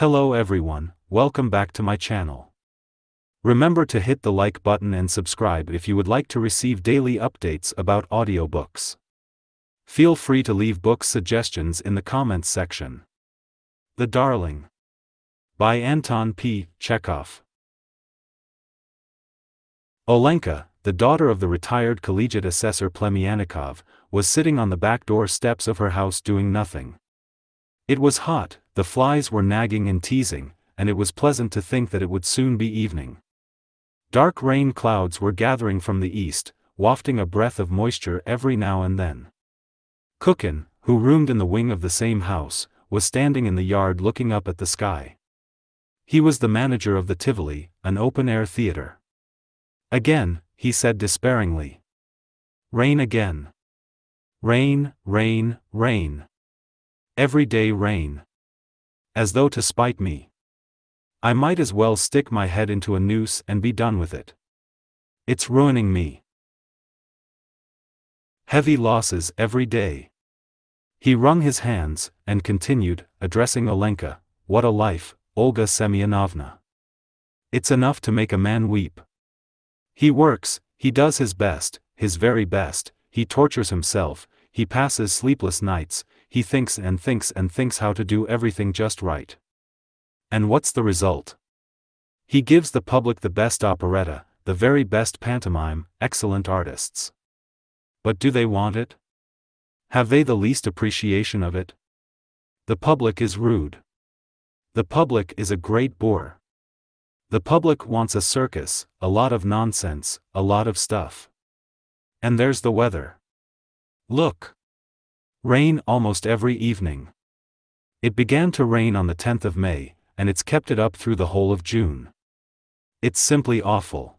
Hello everyone, welcome back to my channel. Remember to hit the like button and subscribe if you would like to receive daily updates about audiobooks. Feel free to leave book suggestions in the comments section. The Darling by Anton P. Chekhov. Olenka, the daughter of the retired collegiate assessor Plemianikov, was sitting on the back door steps of her house doing nothing. It was hot, the flies were nagging and teasing, and it was pleasant to think that it would soon be evening. Dark rain clouds were gathering from the east, wafting a breath of moisture every now and then. Kukin, who roomed in the wing of the same house, was standing in the yard looking up at the sky. He was the manager of the Tivoli, an open-air theater. Again, he said despairingly. Rain again. Rain, rain, rain. Every day rain. As though to spite me. I might as well stick my head into a noose and be done with it. It's ruining me. Heavy losses every day. He wrung his hands, and continued, addressing Olenka, What a life, Olga Semyonovna. It's enough to make a man weep. He works, he does his best, his very best, he tortures himself, he passes sleepless nights, he thinks and thinks and thinks how to do everything just right. And what's the result? He gives the public the best operetta, the very best pantomime, excellent artists. But do they want it? Have they the least appreciation of it? The public is rude. The public is a great bore. The public wants a circus, a lot of nonsense, a lot of stuff. And there's the weather. Look. Rain almost every evening. It began to rain on the 10th of May, and it's kept it up through the whole of June. It's simply awful.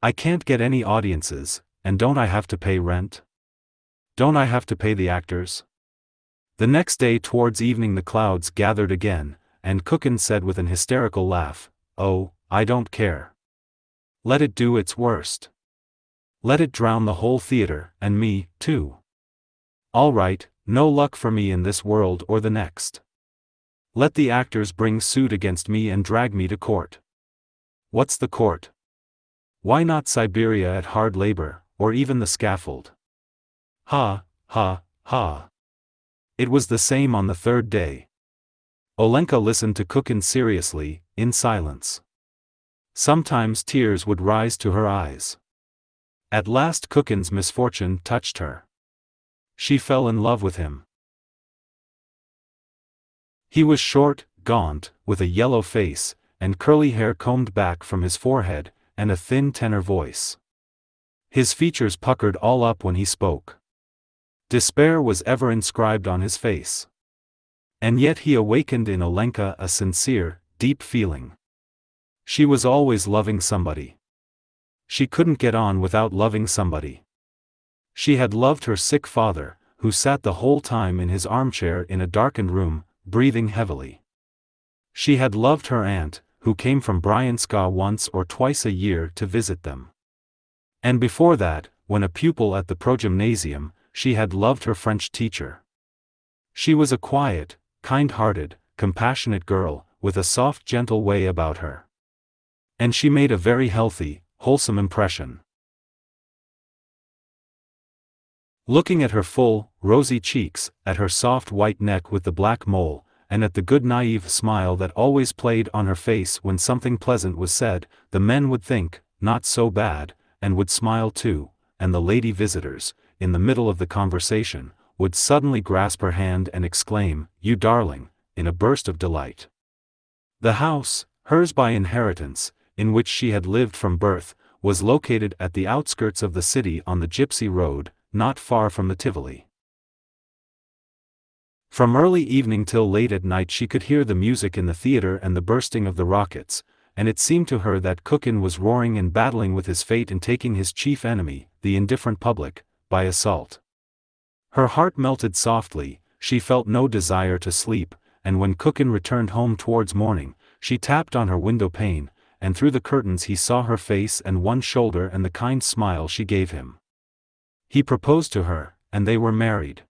I can't get any audiences, and don't I have to pay rent? Don't I have to pay the actors? The next day towards evening the clouds gathered again, and Kukin said with an hysterical laugh, Oh, I don't care. Let it do its worst. Let it drown the whole theater, and me, too. All right, no luck for me in this world or the next. Let the actors bring suit against me and drag me to court. What's the court? Why not Siberia at hard labor, or even the scaffold? Ha, ha, ha. It was the same on the third day. Olenka listened to Kukin seriously, in silence. Sometimes tears would rise to her eyes. At last Kukin's misfortune touched her. She fell in love with him. He was short, gaunt, with a yellow face, and curly hair combed back from his forehead, and a thin tenor voice. His features puckered all up when he spoke. Despair was ever inscribed on his face. And yet he awakened in Olenka a sincere, deep feeling. She was always loving somebody. She couldn't get on without loving somebody. She had loved her sick father, who sat the whole time in his armchair in a darkened room, breathing heavily. She had loved her aunt, who came from Bryanska once or twice a year to visit them. And before that, when a pupil at the progymnasium, she had loved her French teacher. She was a quiet, kind-hearted, compassionate girl, with a soft gentle way about her. And she made a very healthy, wholesome impression. Looking at her full, rosy cheeks, at her soft white neck with the black mole, and at the good naive smile that always played on her face when something pleasant was said, the men would think, not so bad, and would smile too, and the lady visitors, in the middle of the conversation, would suddenly grasp her hand and exclaim, You darling, in a burst of delight. The house, hers by inheritance, in which she had lived from birth, was located at the outskirts of the city on the Gypsy Road, not far from the Tivoli. From early evening till late at night she could hear the music in the theater and the bursting of the rockets, and it seemed to her that Kukin was roaring and battling with his fate and taking his chief enemy, the indifferent public, by assault. Her heart melted softly, she felt no desire to sleep, and when Kukin returned home towards morning, she tapped on her window pane, and through the curtains he saw her face and one shoulder and the kind smile she gave him. He proposed to her, and they were married.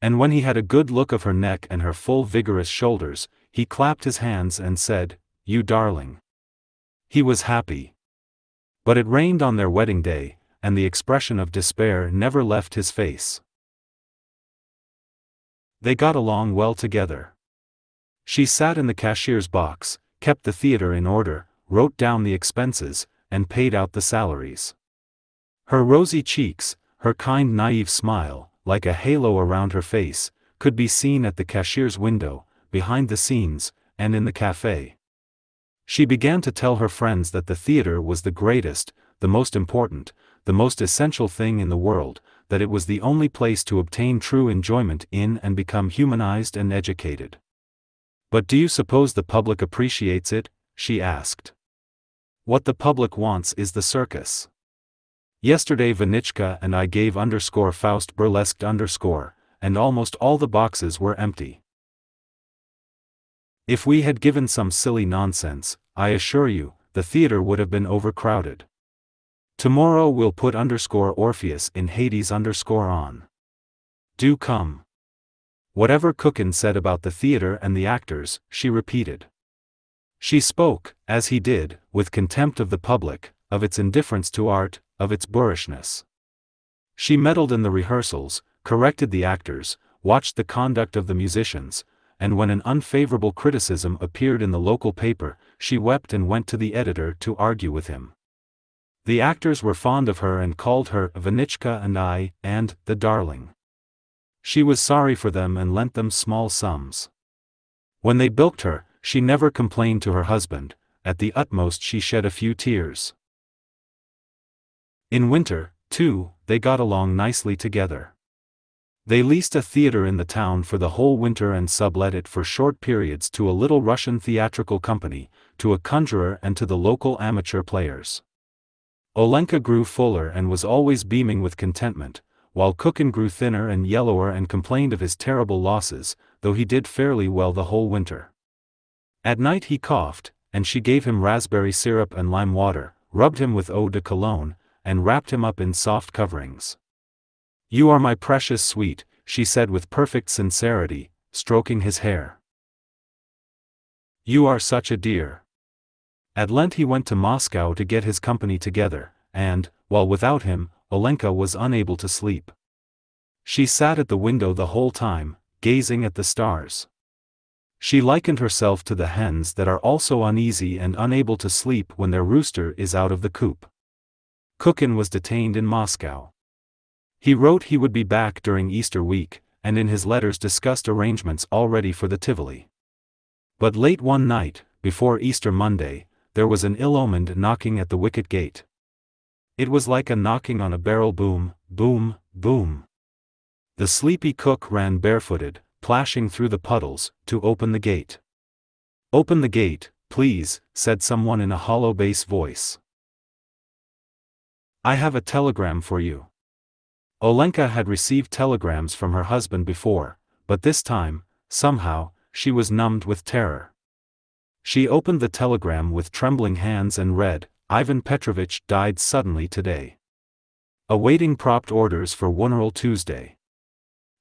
And when he had a good look of her neck and her full vigorous shoulders, he clapped his hands and said, You darling. He was happy. But it rained on their wedding day, and the expression of despair never left his face. They got along well together. She sat in the cashier's box, kept the theater in order, wrote down the expenses, and paid out the salaries. Her rosy cheeks, her kind naive smile, like a halo around her face, could be seen at the cashier's window, behind the scenes, and in the cafe. She began to tell her friends that the theater was the greatest, the most important, the most essential thing in the world, that it was the only place to obtain true enjoyment in and become humanized and educated. But do you suppose the public appreciates it? she asked. What the public wants is the circus. Yesterday Vanichka and I gave underscore Faust burlesqued underscore, and almost all the boxes were empty. If we had given some silly nonsense, I assure you, the theater would have been overcrowded. Tomorrow we'll put underscore Orpheus in Hades underscore on. Do come. Whatever Kukin said about the theater and the actors, she repeated. She spoke, as he did, with contempt of the public, of its indifference to art, of its boorishness. She meddled in the rehearsals, corrected the actors, watched the conduct of the musicians, and when an unfavorable criticism appeared in the local paper, she wept and went to the editor to argue with him. The actors were fond of her and called her Vanichka and I, and the darling. She was sorry for them and lent them small sums. When they bilked her, she never complained to her husband, at the utmost she shed a few tears. In winter, too, they got along nicely together. They leased a theater in the town for the whole winter and sublet it for short periods to a little Russian theatrical company, to a conjurer and to the local amateur players. Olenka grew fuller and was always beaming with contentment, while Kukin grew thinner and yellower and complained of his terrible losses, though he did fairly well the whole winter. At night he coughed, and she gave him raspberry syrup and lime water, rubbed him with eau de cologne, and wrapped him up in soft coverings. You are my precious sweet, she said with perfect sincerity, stroking his hair. You are such a dear. At Lent he went to Moscow to get his company together, and, while without him, Olenka was unable to sleep. She sat at the window the whole time, gazing at the stars. She likened herself to the hens that are also uneasy and unable to sleep when their rooster is out of the coop. Kukin was detained in Moscow. He wrote he would be back during Easter week, and in his letters discussed arrangements already for the Tivoli. But late one night, before Easter Monday, there was an ill-omened knocking at the wicket gate. It was like a knocking on a barrel boom, boom, boom. The sleepy cook ran barefooted, plashing through the puddles, to open the gate. Open the gate, please, said someone in a hollow bass voice. I have a telegram for you. Olenka had received telegrams from her husband before, but this time, somehow, she was numbed with terror. She opened the telegram with trembling hands and read, Ivan Petrovich died suddenly today. Awaiting propped orders for Wuneral Tuesday.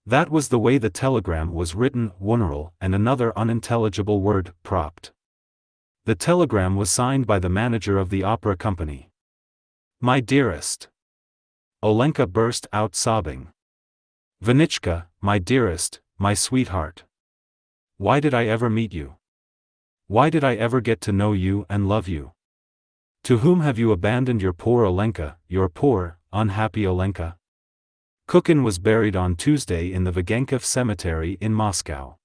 That was the way the telegram was written, Wuneral, and another unintelligible word, propped. The telegram was signed by the manager of the opera company. My dearest. Olenka burst out sobbing. Vanichka, my dearest, my sweetheart. Why did I ever meet you? Why did I ever get to know you and love you? To whom have you abandoned your poor Olenka, your poor, unhappy Olenka? Kukin was buried on Tuesday in the Vagankov cemetery in Moscow.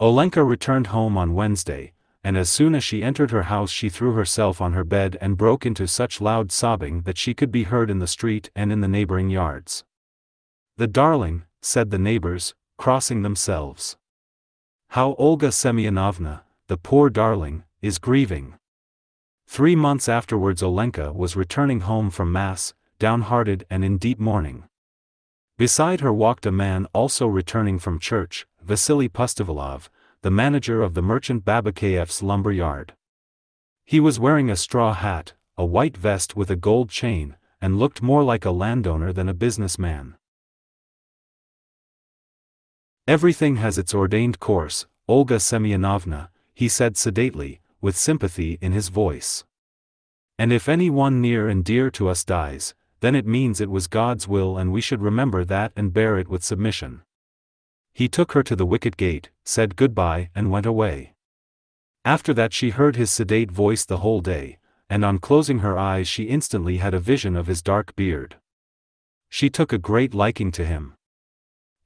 Olenka returned home on Wednesday, and as soon as she entered her house she threw herself on her bed and broke into such loud sobbing that she could be heard in the street and in the neighboring yards. The darling, said the neighbors, crossing themselves. How Olga Semyonovna, the poor darling, is grieving. Three months afterwards Olenka was returning home from Mass, downhearted and in deep mourning. Beside her walked a man also returning from church, Vasily Pustovalov, the manager of the merchant Babakayev's lumber yard. He was wearing a straw hat, a white vest with a gold chain, and looked more like a landowner than a businessman. Everything has its ordained course, Olga Semyonovna, he said sedately, with sympathy in his voice. And if any one near and dear to us dies, then it means it was God's will and we should remember that and bear it with submission. He took her to the wicket gate, said goodbye and went away. After that she heard his sedate voice the whole day, and on closing her eyes she instantly had a vision of his dark beard. She took a great liking to him.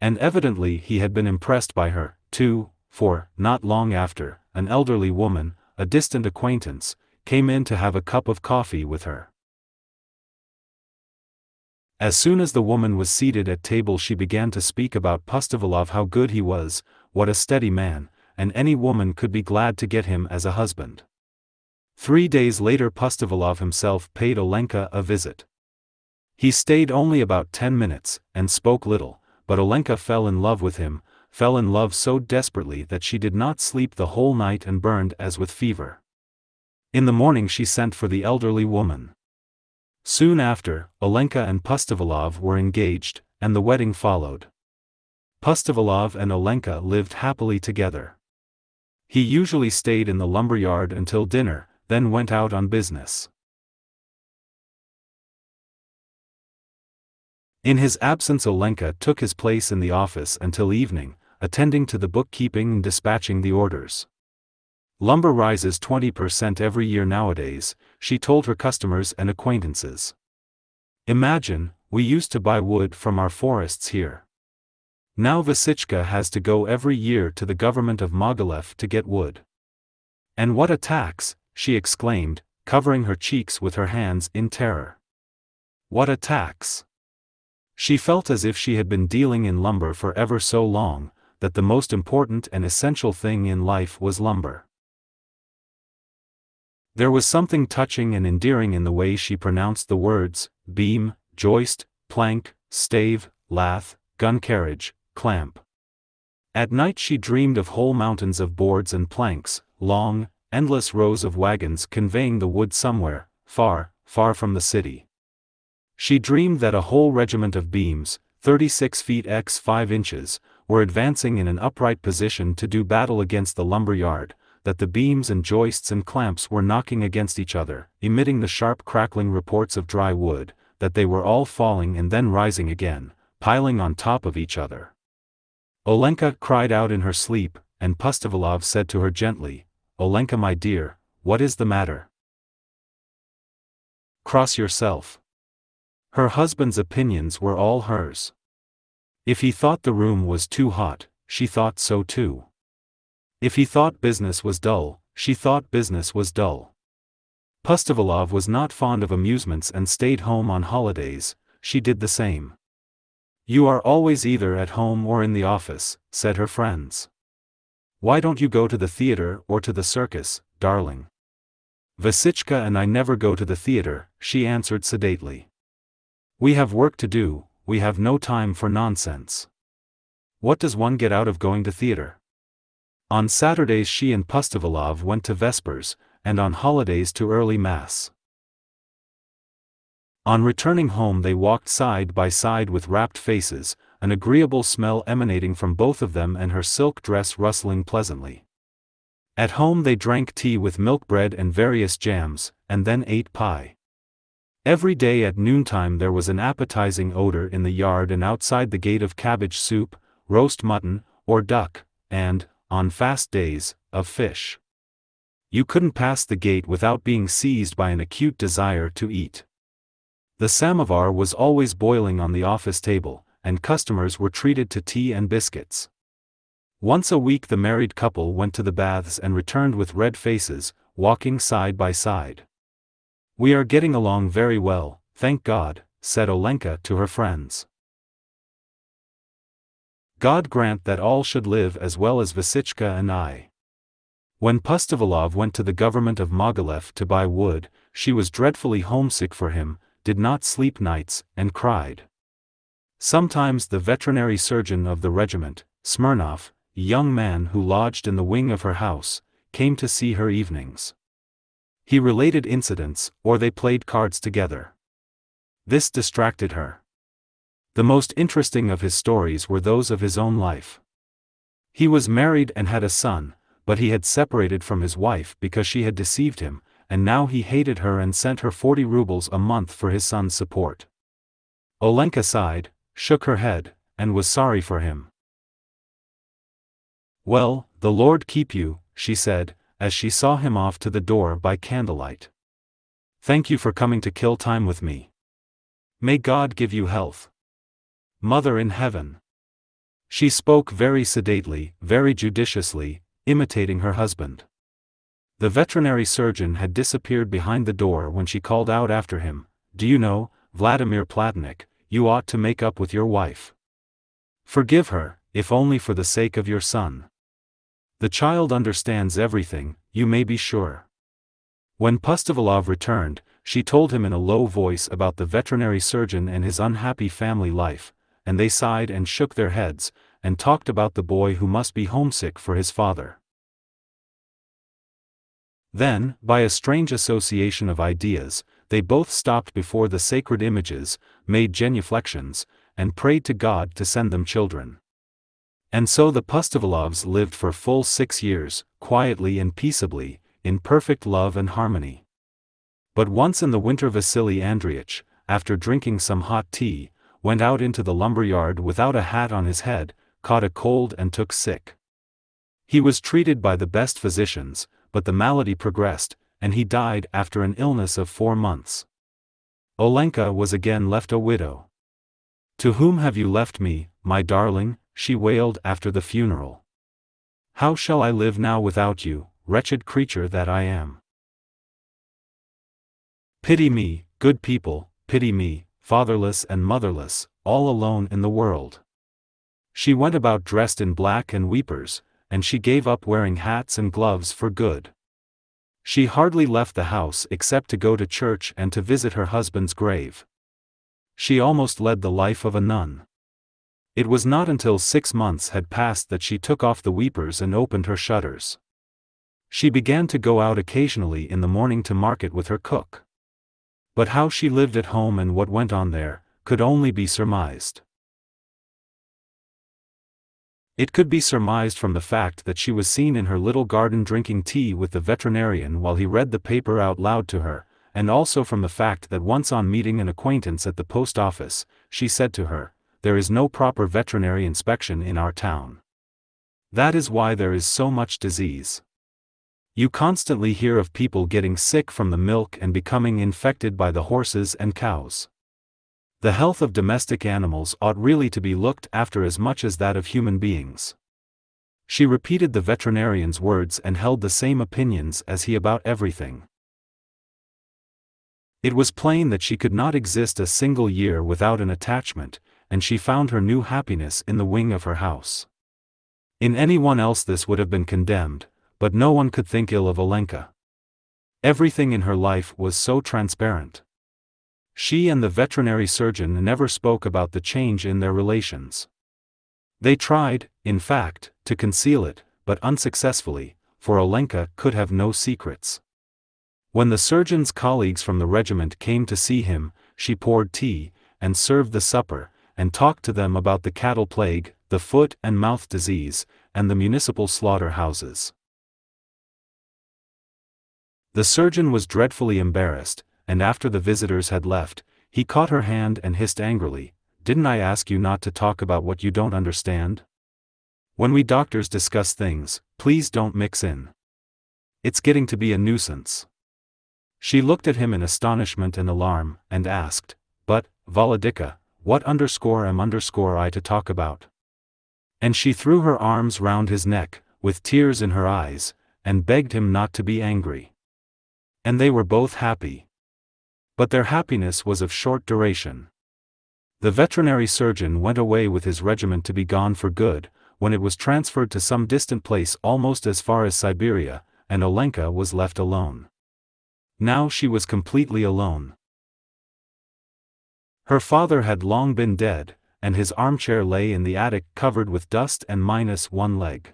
And evidently he had been impressed by her, too, for, not long after, an elderly woman, a distant acquaintance, came in to have a cup of coffee with her. As soon as the woman was seated at table she began to speak about Pustovalov how good he was, what a steady man, and any woman could be glad to get him as a husband. Three days later Pustovalov himself paid Olenka a visit. He stayed only about ten minutes, and spoke little, but Olenka fell in love with him, fell in love so desperately that she did not sleep the whole night and burned as with fever. In the morning she sent for the elderly woman. Soon after, Olenka and Pustovalov were engaged, and the wedding followed. Pustovalov and Olenka lived happily together. He usually stayed in the lumberyard until dinner, then went out on business. In his absence Olenka took his place in the office until evening, attending to the bookkeeping and dispatching the orders. Lumber rises 20% every year nowadays, she told her customers and acquaintances. Imagine, we used to buy wood from our forests here. Now Vasichka has to go every year to the government of Mogilev to get wood. And what a tax, she exclaimed, covering her cheeks with her hands in terror. What a tax! She felt as if she had been dealing in lumber for ever so long, that the most important and essential thing in life was lumber. There was something touching and endearing in the way she pronounced the words beam, joist, plank, stave, lath, gun carriage, clamp. At night she dreamed of whole mountains of boards and planks, long, endless rows of wagons conveying the wood somewhere, far, far from the city. She dreamed that a whole regiment of beams, 36 feet x 5 inches, were advancing in an upright position to do battle against the lumber yard, that the beams and joists and clamps were knocking against each other, emitting the sharp crackling reports of dry wood, that they were all falling and then rising again, piling on top of each other. Olenka cried out in her sleep, and Pustovalov said to her gently, Olenka my dear, what is the matter? Cross yourself. Her husband's opinions were all hers. If he thought the room was too hot, she thought so too. If he thought business was dull, she thought business was dull. Pustovalov was not fond of amusements and stayed home on holidays, she did the same. You are always either at home or in the office, said her friends. Why don't you go to the theater or to the circus, darling? Vasichka and I never go to the theater, she answered sedately. We have work to do, we have no time for nonsense. What does one get out of going to theater? On Saturdays she and Pustovalov went to Vespers, and on holidays to early Mass. On returning home they walked side by side with rapt faces, an agreeable smell emanating from both of them and her silk dress rustling pleasantly. At home they drank tea with milk bread and various jams, and then ate pie. Every day at noontime there was an appetizing odor in the yard and outside the gate of cabbage soup, roast mutton, or duck, and, on fast days, of fish. You couldn't pass the gate without being seized by an acute desire to eat. The samovar was always boiling on the office table, and customers were treated to tea and biscuits. Once a week the married couple went to the baths and returned with red faces, walking side by side. We are getting along very well, thank God, said Olenka to her friends. God grant that all should live as well as Vasichka and I. When Pustovalov went to the government of Mogilev to buy wood, she was dreadfully homesick for him, did not sleep nights, and cried. Sometimes the veterinary surgeon of the regiment, Smirnov, a young man who lodged in the wing of her house, came to see her evenings. He related incidents, or they played cards together. This distracted her. The most interesting of his stories were those of his own life. He was married and had a son, but he had separated from his wife because she had deceived him, and now he hated her and sent her 40 rubles a month for his son's support. Olenka sighed, shook her head, and was sorry for him. Well, the Lord keep you, she said, as she saw him off to the door by candlelight. Thank you for coming to kill time with me. May God give you health. Mother in heaven. She spoke very sedately, very judiciously, imitating her husband. The veterinary surgeon had disappeared behind the door when she called out after him, Do you know, Vladimir Platonych, you ought to make up with your wife. Forgive her, if only for the sake of your son. The child understands everything, you may be sure. When Pustovalov returned, she told him in a low voice about the veterinary surgeon and his unhappy family life, and they sighed and shook their heads, and talked about the boy who must be homesick for his father. Then, by a strange association of ideas, they both stopped before the sacred images, made genuflections, and prayed to God to send them children. And so the Pustovalovs lived for full six years, quietly and peaceably, in perfect love and harmony. But once in the winter Vasily Andreich, after drinking some hot tea, went out into the lumber yard without a hat on his head, caught a cold and took sick. He was treated by the best physicians, but the malady progressed, and he died after an illness of four months. Olenka was again left a widow. To whom have you left me, my darling? she wailed after the funeral. How shall I live now without you, wretched creature that I am? Pity me, good people, pity me, fatherless and motherless, all alone in the world. She went about dressed in black and weepers, and she gave up wearing hats and gloves for good. She hardly left the house except to go to church and to visit her husband's grave. She almost led the life of a nun. It was not until six months had passed that she took off the weepers and opened her shutters. She began to go out occasionally in the morning to market with her cook. But how she lived at home and what went on there, could only be surmised. It could be surmised from the fact that she was seen in her little garden drinking tea with the veterinarian while he read the paper out loud to her, and also from the fact that once on meeting an acquaintance at the post office, she said to her, There is no proper veterinary inspection in our town. That is why there is so much disease. You constantly hear of people getting sick from the milk and becoming infected by the horses and cows. The health of domestic animals ought really to be looked after as much as that of human beings. She repeated the veterinarian's words and held the same opinions as he about everything. It was plain that she could not exist a single year without an attachment, and she found her new happiness in the wing of her house. In anyone else this would have been condemned, but no one could think ill of Olenka. Everything in her life was so transparent. She and the veterinary surgeon never spoke about the change in their relations. They tried, in fact, to conceal it, but unsuccessfully, for Olenka could have no secrets. When the surgeon's colleagues from the regiment came to see him, she poured tea, and served the supper, and talked to them about the cattle plague, the foot and mouth disease, and the municipal slaughter houses. The surgeon was dreadfully embarrassed, and after the visitors had left, he caught her hand and hissed angrily, Didn't I ask you not to talk about what you don't understand? When we doctors discuss things, please don't mix in. It's getting to be a nuisance. She looked at him in astonishment and alarm, and asked, But, Volodika, what underscore am underscore I to talk about? And she threw her arms round his neck, with tears in her eyes, and begged him not to be angry. And they were both happy. But their happiness was of short duration. The veterinary surgeon went away with his regiment to be gone for good, when it was transferred to some distant place almost as far as Siberia, and Olenka was left alone. Now she was completely alone. Her father had long been dead, and his armchair lay in the attic covered with dust and minus one leg.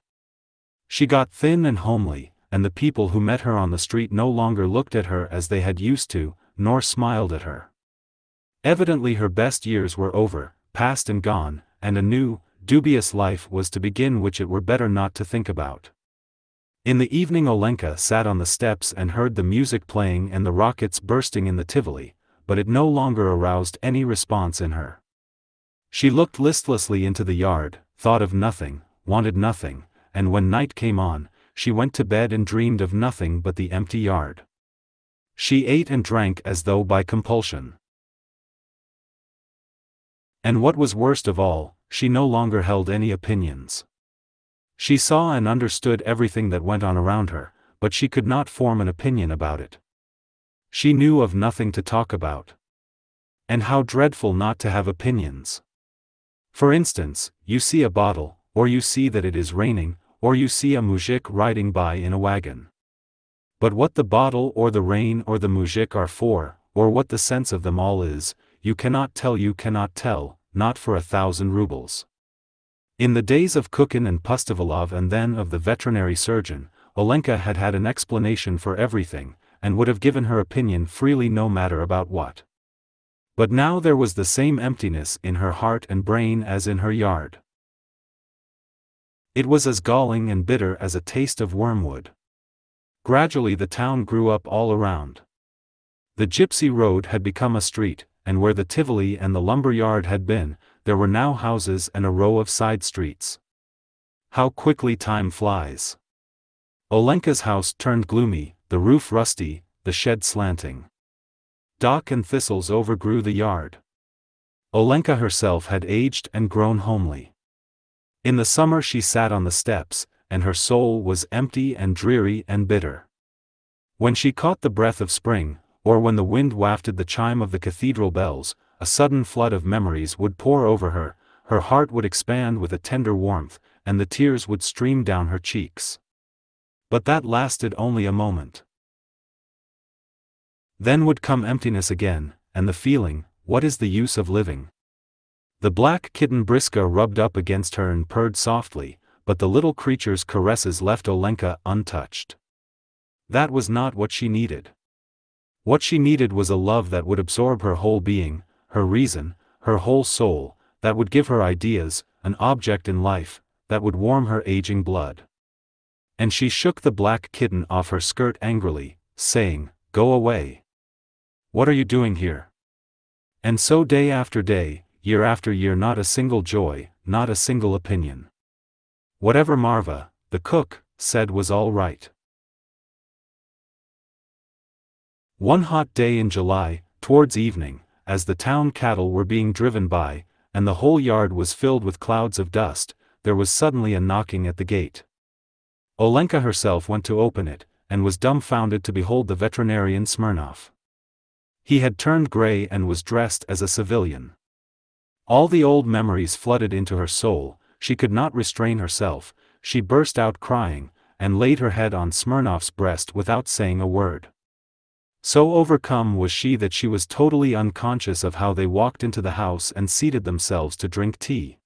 She got thin and homely, and the people who met her on the street no longer looked at her as they had used to, nor smiled at her. Evidently her best years were over, past and gone, and a new, dubious life was to begin which it were better not to think about. In the evening Olenka sat on the steps and heard the music playing and the rockets bursting in the Tivoli, but it no longer aroused any response in her. She looked listlessly into the yard, thought of nothing, wanted nothing, and when night came on, she went to bed and dreamed of nothing but the empty yard. She ate and drank as though by compulsion. And what was worst of all, she no longer held any opinions. She saw and understood everything that went on around her, but she could not form an opinion about it. She knew of nothing to talk about. And how dreadful not to have opinions. For instance, you see a bottle, or you see that it is raining, or you see a mujik riding by in a wagon. But what the bottle or the rain or the mujik are for, or what the sense of them all is, you cannot tell you cannot tell, not for a thousand rubles. In the days of Kukin and Pustovalov and then of the veterinary surgeon, Olenka had had an explanation for everything, and would have given her opinion freely no matter about what. But now there was the same emptiness in her heart and brain as in her yard. It was as galling and bitter as a taste of wormwood. Gradually the town grew up all around. The gypsy road had become a street, and where the Tivoli and the lumber yard had been, there were now houses and a row of side streets. How quickly time flies. Olenka's house turned gloomy, the roof rusty, the shed slanting. Dock and thistles overgrew the yard. Olenka herself had aged and grown homely. In the summer she sat on the steps, and her soul was empty and dreary and bitter. When she caught the breath of spring, or when the wind wafted the chime of the cathedral bells, a sudden flood of memories would pour over her, her heart would expand with a tender warmth, and the tears would stream down her cheeks. But that lasted only a moment. Then would come emptiness again, and the feeling, what is the use of living? The black kitten Briska rubbed up against her and purred softly, but the little creature's caresses left Olenka untouched. That was not what she needed. What she needed was a love that would absorb her whole being, her reason, her whole soul, that would give her ideas, an object in life, that would warm her aging blood. And she shook the black kitten off her skirt angrily, saying, Go away. What are you doing here? And so day after day, year after year not a single joy, not a single opinion. Whatever Marva, the cook, said was all right. One hot day in July, towards evening, as the town cattle were being driven by, and the whole yard was filled with clouds of dust, there was suddenly a knocking at the gate. Olenka herself went to open it, and was dumbfounded to behold the veterinarian Smirnov. He had turned grey and was dressed as a civilian. All the old memories flooded into her soul, she could not restrain herself, she burst out crying, and laid her head on Smirnov's breast without saying a word. So overcome was she that she was totally unconscious of how they walked into the house and seated themselves to drink tea.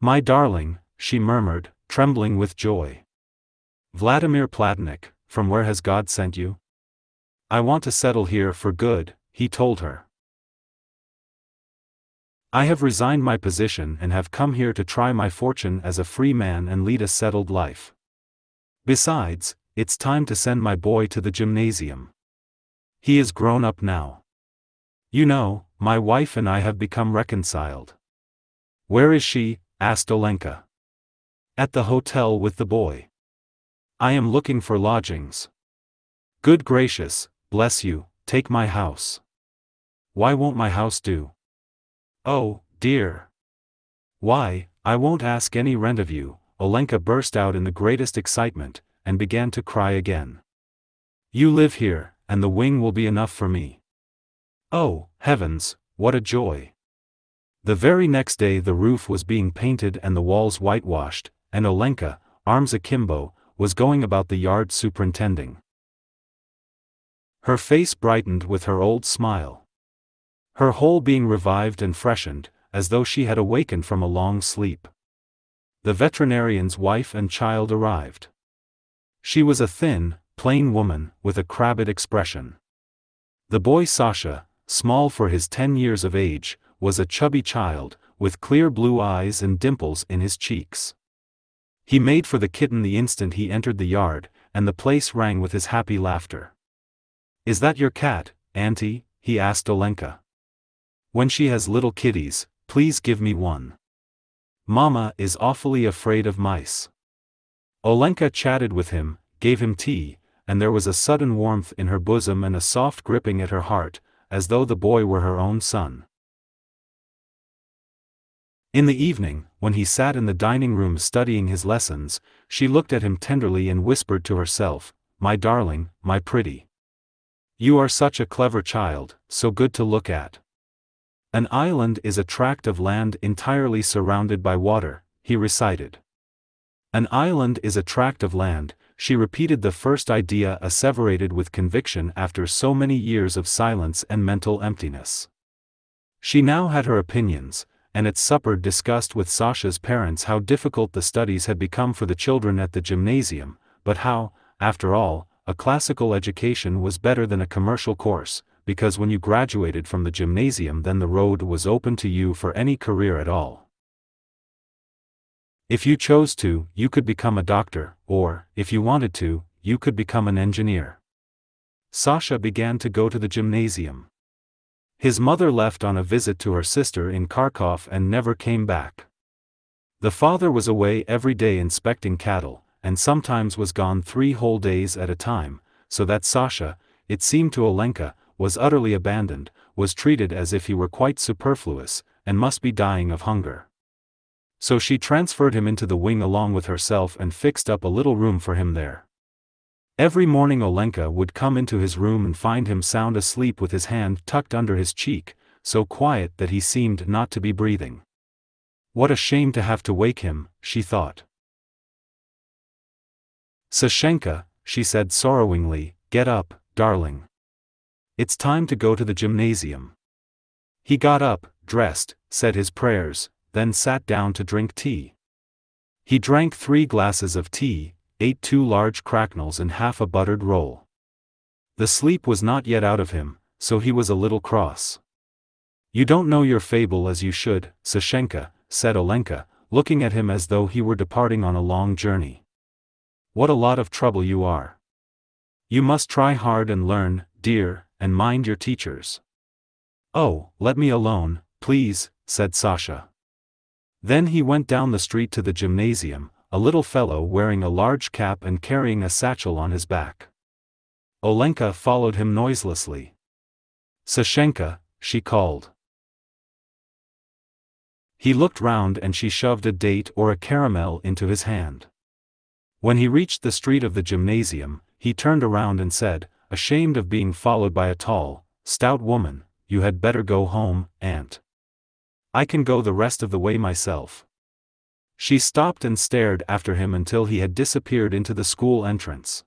My darling, she murmured, trembling with joy. Vladimir Platonych, from where has God sent you? I want to settle here for good, he told her. I have resigned my position and have come here to try my fortune as a free man and lead a settled life. Besides, it's time to send my boy to the gymnasium. He is grown up now. You know, my wife and I have become reconciled. Where is she? asked Olenka. At the hotel with the boy. I am looking for lodgings. Good gracious, bless you, take my house. Why won't my house do? Oh, dear. Why, I won't ask any rent of you, Olenka burst out in the greatest excitement, and began to cry again. You live here, and the wing will be enough for me. Oh, heavens, what a joy! The very next day the roof was being painted and the walls whitewashed, and Olenka, arms akimbo, was going about the yard superintending. Her face brightened with her old smile. Her whole being revived and freshened, as though she had awakened from a long sleep. The veterinarian's wife and child arrived. She was a thin, plain woman, with a crabbed expression. The boy Sasha, small for his ten years of age, was a chubby child, with clear blue eyes and dimples in his cheeks. He made for the kitten the instant he entered the yard, and the place rang with his happy laughter. Is that your cat, Auntie? he asked Olenka. When she has little kitties, please give me one. Mama is awfully afraid of mice. Olenka chatted with him, gave him tea, and there was a sudden warmth in her bosom and a soft gripping at her heart, as though the boy were her own son. In the evening, when he sat in the dining room studying his lessons, she looked at him tenderly and whispered to herself, My darling, my pretty. You are such a clever child, so good to look at. An island is a tract of land entirely surrounded by water, he recited. An island is a tract of land, she repeated the first idea asseverated with conviction after so many years of silence and mental emptiness. She now had her opinions, and at supper discussed with Sasha's parents how difficult the studies had become for the children at the gymnasium, but how, after all, a classical education was better than a commercial course, because when you graduated from the gymnasium then the road was open to you for any career at all. If you chose to, you could become a doctor, or, if you wanted to, you could become an engineer. Sasha began to go to the gymnasium. His mother left on a visit to her sister in Kharkov and never came back. The father was away every day inspecting cattle, and sometimes was gone three whole days at a time, so that Sasha, it seemed to Olenka, was utterly abandoned, was treated as if he were quite superfluous, and must be dying of hunger. So she transferred him into the wing along with herself and fixed up a little room for him there. Every morning Olenka would come into his room and find him sound asleep with his hand tucked under his cheek, so quiet that he seemed not to be breathing. What a shame to have to wake him, she thought. Sashenka, she said sorrowingly, get up, darling. It's time to go to the gymnasium. He got up, dressed, said his prayers, then sat down to drink tea. He drank three glasses of tea, ate two large cracknels and half a buttered roll. The sleep was not yet out of him, so he was a little cross. You don't know your fable as you should, Sashenka, said Olenka, looking at him as though he were departing on a long journey. What a lot of trouble you are. You must try hard and learn, dear, and mind your teachers. Oh, let me alone, please, said Sasha. Then he went down the street to the gymnasium, a little fellow wearing a large cap and carrying a satchel on his back. Olenka followed him noiselessly. Sashenka, she called. He looked round and she shoved a date or a caramel into his hand. When he reached the street of the gymnasium, he turned around and said, ashamed of being followed by a tall, stout woman, you had better go home, aunt. I can go the rest of the way myself. She stopped and stared after him until he had disappeared into the school entrance.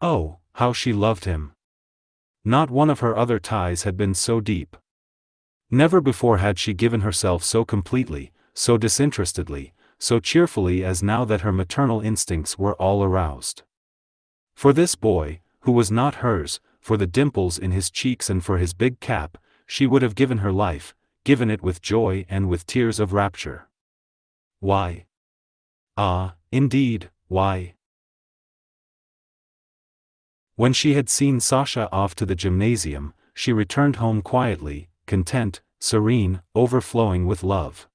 Oh, how she loved him. Not one of her other ties had been so deep. Never before had she given herself so completely, so disinterestedly, so cheerfully as now that her maternal instincts were all aroused. For this boy, who was not hers, for the dimples in his cheeks and for his big cap, she would have given her life, given it with joy and with tears of rapture. Why? Ah, indeed, why? When she had seen Sasha off to the gymnasium, she returned home quietly, content, serene, overflowing with love.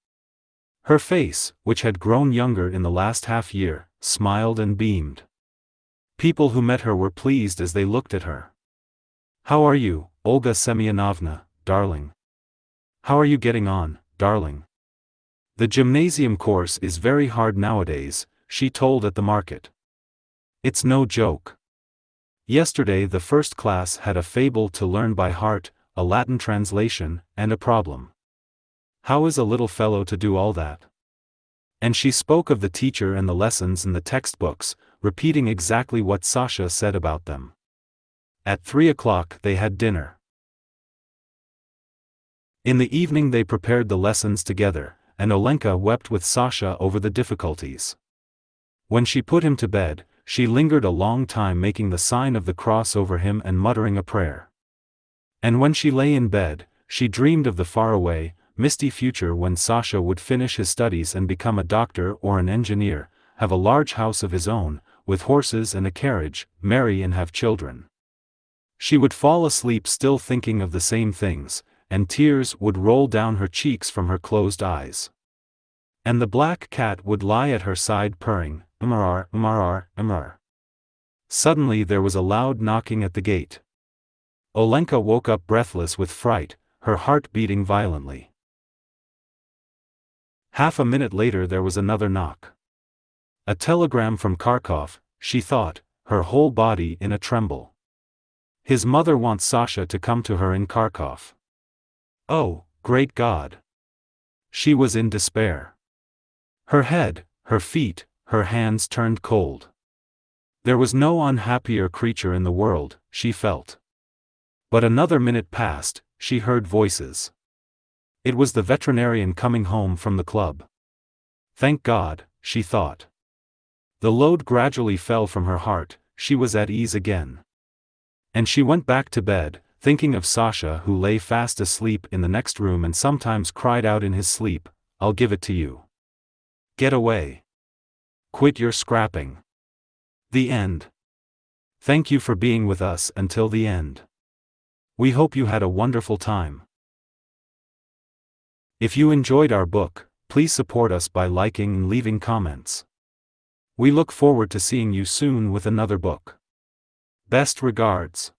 Her face, which had grown younger in the last half year, smiled and beamed. People who met her were pleased as they looked at her. How are you, Olga Semyonovna, darling? How are you getting on, darling? The gymnasium course is very hard nowadays, she told at the market. It's no joke. Yesterday the first class had a fable to learn by heart, a Latin translation, and a problem. How is a little fellow to do all that? And she spoke of the teacher and the lessons in the textbooks, repeating exactly what Sasha said about them. At three o'clock they had dinner. In the evening they prepared the lessons together, and Olenka wept with Sasha over the difficulties. When she put him to bed, she lingered a long time making the sign of the cross over him and muttering a prayer. And when she lay in bed, she dreamed of the faraway, misty future when Sasha would finish his studies and become a doctor or an engineer, have a large house of his own, with horses and a carriage, marry and have children. She would fall asleep still thinking of the same things, and tears would roll down her cheeks from her closed eyes. And the black cat would lie at her side purring, Umrar, Umrar, Umrar. Suddenly there was a loud knocking at the gate. Olenka woke up breathless with fright, her heart beating violently. Half a minute later there was another knock. A telegram from Kharkov, she thought, her whole body in a tremble. His mother wants Sasha to come to her in Kharkov. Oh, great God! She was in despair. Her head, her feet, her hands turned cold. There was no unhappier creature in the world, she felt. But another minute passed, she heard voices. It was the veterinarian coming home from the club. Thank God, she thought. The load gradually fell from her heart, she was at ease again. And she went back to bed, thinking of Sasha who lay fast asleep in the next room and sometimes cried out in his sleep, I'll give it to you. Get away. Quit your scrapping. The end. Thank you for being with us until the end. We hope you had a wonderful time. If you enjoyed our book, please support us by liking and leaving comments. We look forward to seeing you soon with another book. Best regards.